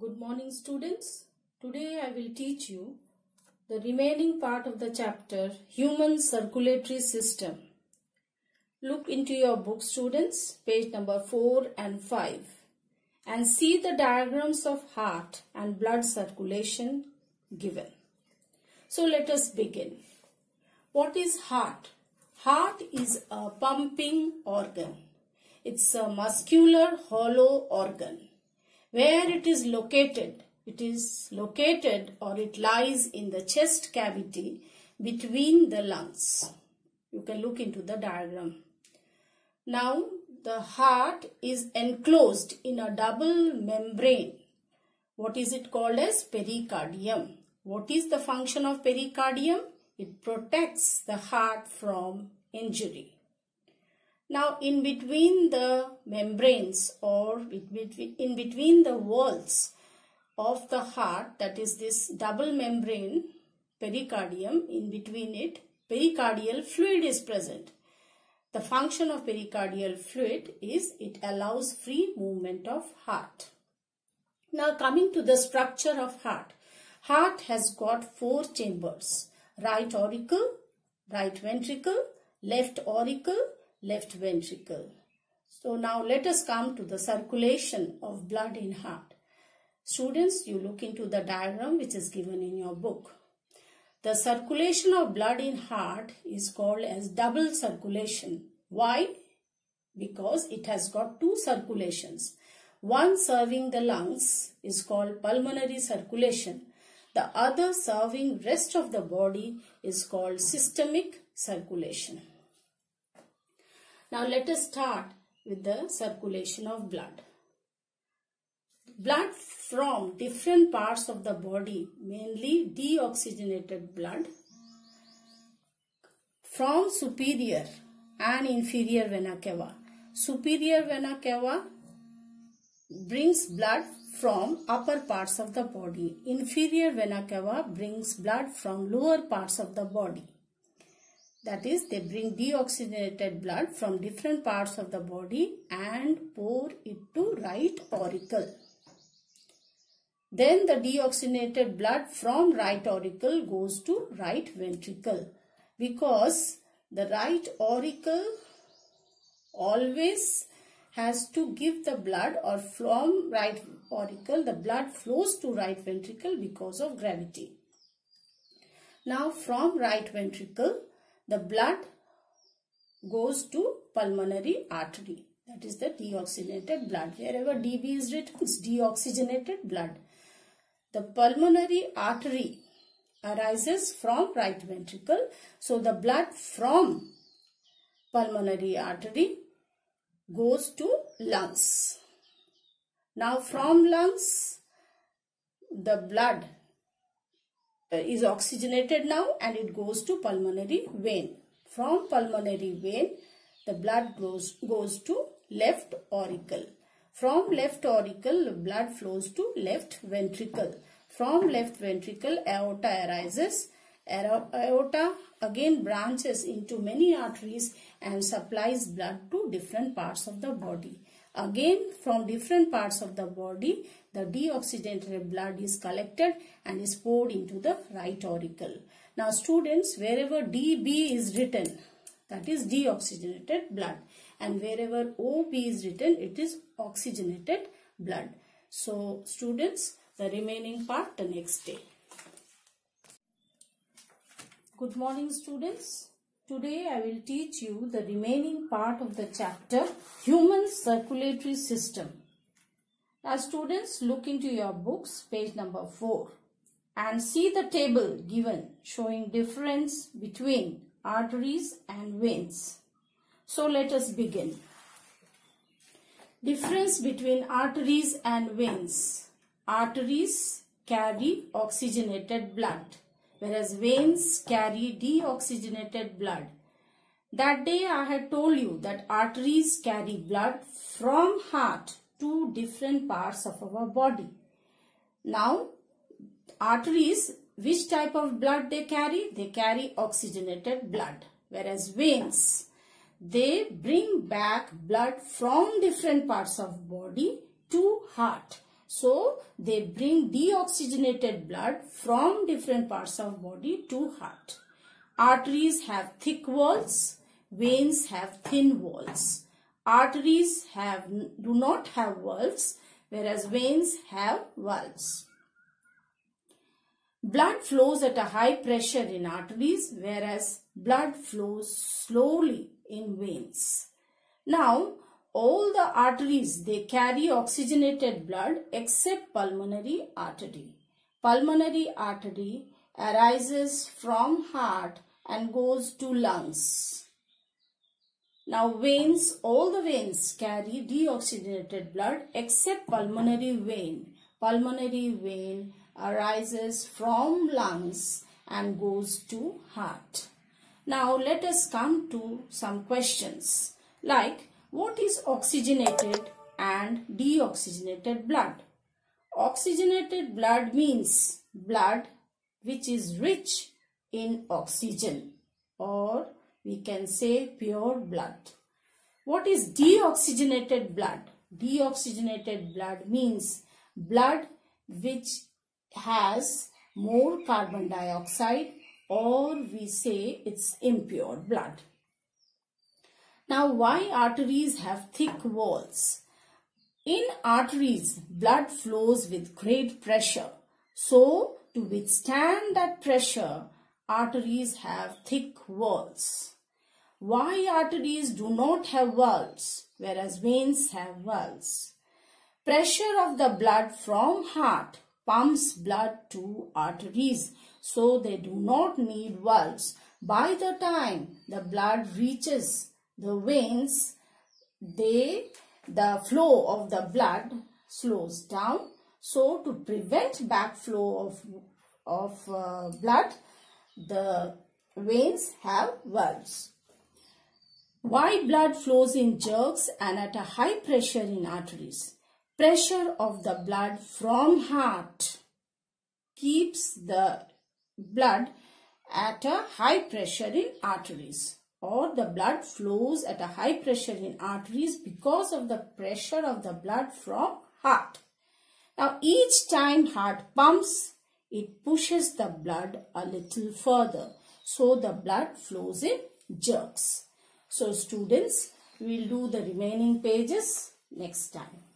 Good morning students. Today I will teach you the remaining part of the chapter Human Circulatory System. Look into your book students, page number 4 and 5 and see the diagrams of heart and blood circulation given. So let us begin. What is heart? Heart is a pumping organ. It's a muscular hollow organ. Where it is located? It is located or it lies in the chest cavity between the lungs. You can look into the diagram. Now the heart is enclosed in a double membrane. What is it called as pericardium? What is the function of pericardium? It protects the heart from injury. Now in between the membranes or in between the walls of the heart that is this double membrane pericardium in between it pericardial fluid is present. The function of pericardial fluid is it allows free movement of heart. Now coming to the structure of heart. Heart has got four chambers. Right auricle, right ventricle, left auricle, left ventricle. So now let us come to the circulation of blood in heart. Students, you look into the diagram which is given in your book. The circulation of blood in heart is called as double circulation. Why? Because it has got two circulations. One serving the lungs is called pulmonary circulation. The other serving rest of the body is called systemic circulation. Now let us start with the circulation of blood. Blood from different parts of the body, mainly deoxygenated blood, from superior and inferior vena cava. Superior vena cava brings blood from upper parts of the body. Inferior vena cava brings blood from lower parts of the body. That is, they bring deoxygenated blood from different parts of the body and pour it to right auricle. Then the deoxygenated blood from right auricle goes to right ventricle because the right auricle always has to give the blood or from right auricle the blood flows to right ventricle because of gravity. Now from right ventricle the blood goes to pulmonary artery. That is the deoxygenated blood. Wherever db is written it's deoxygenated blood. The pulmonary artery arises from right ventricle. So the blood from pulmonary artery goes to lungs. Now from lungs the blood Uh, is oxygenated now and it goes to pulmonary vein. From pulmonary vein, the blood goes, goes to left auricle. From left auricle, blood flows to left ventricle. From left ventricle, aorta arises. Aorta again branches into many arteries and supplies blood to different parts of the body. Again, from different parts of the body, the deoxygenated blood is collected and is poured into the right auricle. Now students, wherever DB is written, that is deoxygenated blood and wherever OB is written, it is oxygenated blood. So students, the remaining part the next day. Good morning students. Today I will teach you the remaining part of the chapter Human Circulatory System. Now students look into your books page number 4 and see the table given showing difference between arteries and veins. So let us begin. Difference between arteries and veins. Arteries carry oxygenated blood whereas veins carry deoxygenated blood. That day I had told you that arteries carry blood from heart to different parts of our body. Now, arteries, which type of blood they carry? They carry oxygenated blood. Whereas veins, they bring back blood from different parts of body to heart. So they bring deoxygenated blood from different parts of body to heart. Arteries have thick walls, veins have thin walls. Arteries have do not have valves whereas veins have valves. Blood flows at a high pressure in arteries whereas blood flows slowly in veins. Now, all the arteries, they carry oxygenated blood except pulmonary artery. Pulmonary artery arises from heart and goes to lungs. Now veins, all the veins carry deoxygenated blood except pulmonary vein. Pulmonary vein arises from lungs and goes to heart. Now let us come to some questions like what is oxygenated and deoxygenated blood? Oxygenated blood means blood which is rich in oxygen or we can say pure blood. What is deoxygenated blood? Deoxygenated blood means blood which has more carbon dioxide or we say it's impure blood. Now why arteries have thick walls? In arteries, blood flows with great pressure. So to withstand that pressure, arteries have thick walls. Why arteries do not have valves whereas veins have valves? Pressure of the blood from heart pumps blood to arteries so they do not need valves. By the time the blood reaches the veins, they, the flow of the blood slows down. So to prevent backflow of, of uh, blood, the veins have valves. Why blood flows in jerks and at a high pressure in arteries? Pressure of the blood from heart keeps the blood at a high pressure in arteries or the blood flows at a high pressure in arteries because of the pressure of the blood from heart. Now each time heart pumps, it pushes the blood a little further. So the blood flows in jerks. So students, we will do the remaining pages next time.